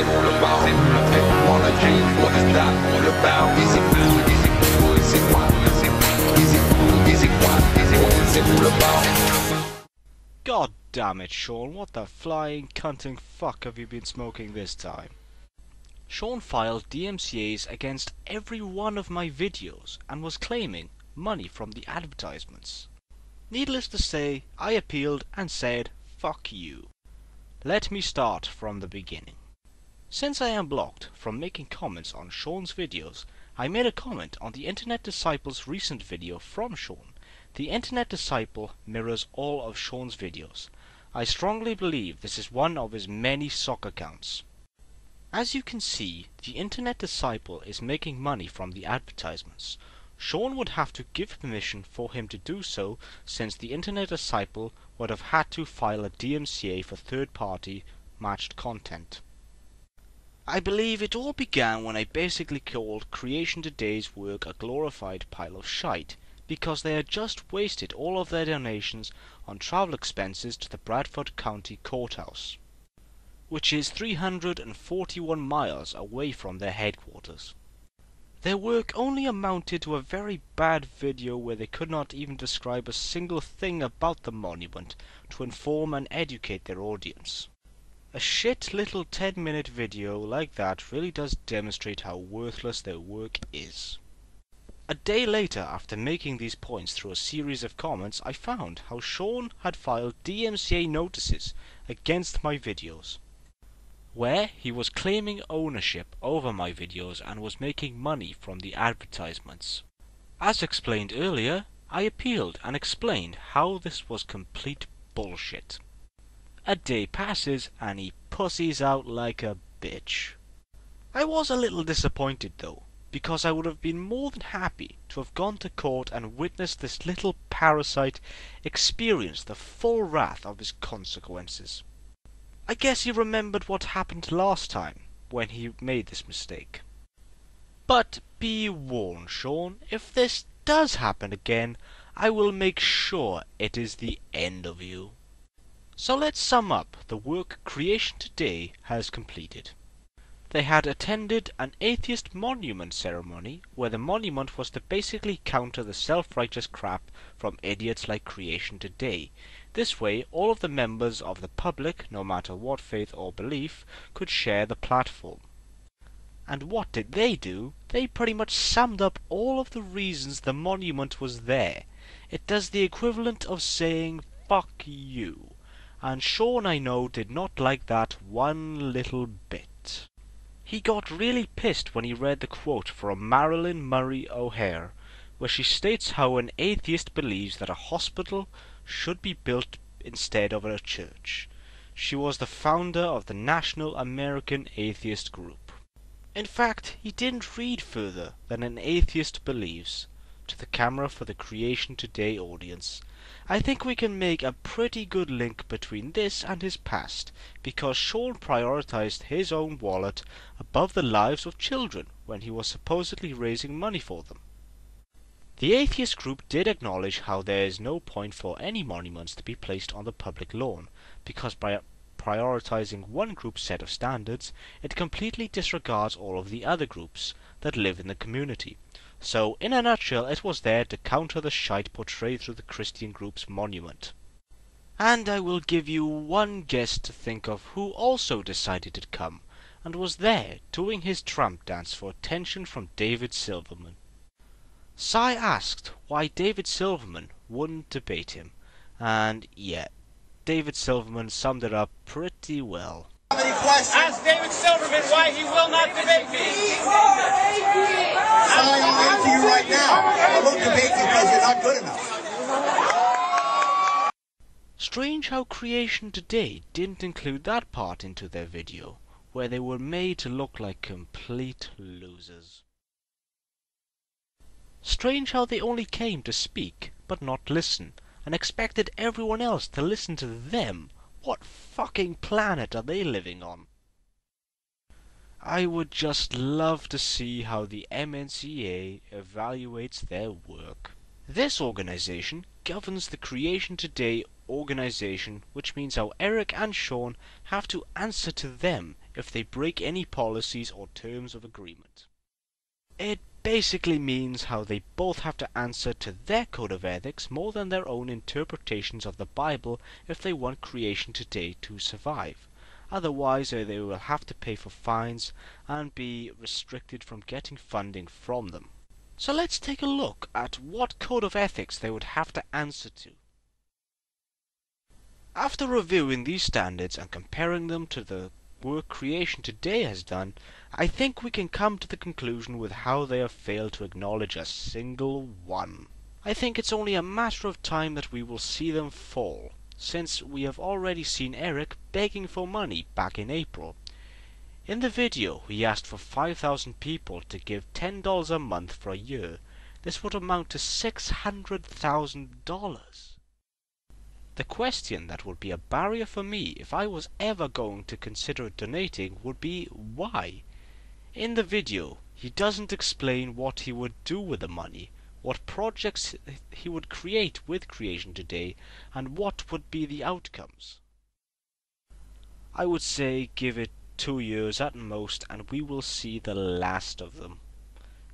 it all about? Technology, what is that all about? Is it blue? Is it blue? Is it white? Is it blue? Is it white? Is it what is it all about? God damn it, Shawn, what the flying cunting fuck have you been smoking this time? Shawn filed DMCAs against every one of my videos and was claiming money from the advertisements. Needless to say, I appealed and said, fuck you. Let me start from the beginning. Since I am blocked from making comments on Shawn's videos, I made a comment on the Internet Disciple's recent video from Shawn. The Internet Disciple mirrors all of Shawn's videos. I strongly believe this is one of his many sock accounts. As you can see, the Internet Disciple is making money from the advertisements. Shawn would have to give permission for him to do so since the Internet Disciple would have had to file a DMCA for third-party matched content. I believe it all began when I basically called Creation Today's work a glorified pile of shite because they had just wasted all of their donations on travel expenses to the Bradford County Courthouse, which is 341 miles away from their headquarters. Their work only amounted to a very bad video where they could not even describe a single thing about the monument to inform and educate their audience. A shit little 10 minute video like that really does demonstrate how worthless their work is. A day later, after making these points through a series of comments, I found how Shawn had filed DMCA notices against my videos, where he was claiming ownership over my videos and was making money from the advertisements. As explained earlier, I appealed and explained how this was complete bullshit. A day passes and he pussies out like a bitch. I was a little disappointed though, because I would have been more than happy to have gone to court and witnessed this little parasite experience the full wrath of his consequences. I guess he remembered what happened last time when he made this mistake. But be warned, Shawn, if this does happen again, I will make sure it is the end of you. So let's sum up the work Creation Today has completed. They had attended an atheist monument ceremony where the monument was to basically counter the self-righteous crap from idiots like Creation Today. This way, all of the members of the public, no matter what faith or belief, could share the platform. And what did they do? They pretty much summed up all of the reasons the monument was there. It does the equivalent of saying, fuck you and Shawn I know did not like that one little bit. He got really pissed when he read the quote from Marilyn Murray O'Hair, where she states how an atheist believes that a hospital should be built instead of a church. She was the founder of the National American Atheist Group. In fact, he didn't read further than an atheist believes to the camera for the Creation Today audience I think we can make a pretty good link between this and his past, because Shawn prioritized his own wallet above the lives of children when he was supposedly raising money for them. The atheist group did acknowledge how there is no point for any monuments to be placed on the public lawn, because by prioritizing one group's set of standards, it completely disregards all of the other groups that live in the community. So, in a nutshell, it was there to counter the shite portrayed through the Christian group's monument. And I will give you one guess to think of who also decided to come, and was there doing his tramp dance for attention from David Silverman. Cy asked why David Silverman wouldn't debate him, and yet, David Silverman summed it up pretty well. Ask David Silverman why he will not debate me. I'm to you right now. I won't debate you because you're not good enough. Strange how Creation Today didn't include that part into their video, where they were made to look like complete losers. Strange how they only came to speak, but not listen, and expected everyone else to listen to them. What fucking planet are they living on? I would just love to see how the MNCA evaluates their work. This organization governs the Creation Today organization, which means how Eric and Shawn have to answer to them if they break any policies or terms of agreement. It basically means how they both have to answer to their code of ethics more than their own interpretations of the Bible if they want Creation Today to survive. Otherwise, they will have to pay for fines and be restricted from getting funding from them. So let's take a look at what code of ethics they would have to answer to. After reviewing these standards and comparing them to the work creation today has done, I think we can come to the conclusion with how they have failed to acknowledge a single one. I think it's only a matter of time that we will see them fall, since we have already seen Eric begging for money back in April. In the video, he asked for 5,000 people to give $10 a month for a year. This would amount to $600,000. The question that would be a barrier for me if I was ever going to consider donating would be why? In the video, he doesn't explain what he would do with the money, what projects he would create with Creation Today, and what would be the outcomes. I would say give it two years at most and we will see the last of them.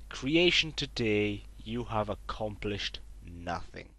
Creation Today, you have accomplished nothing.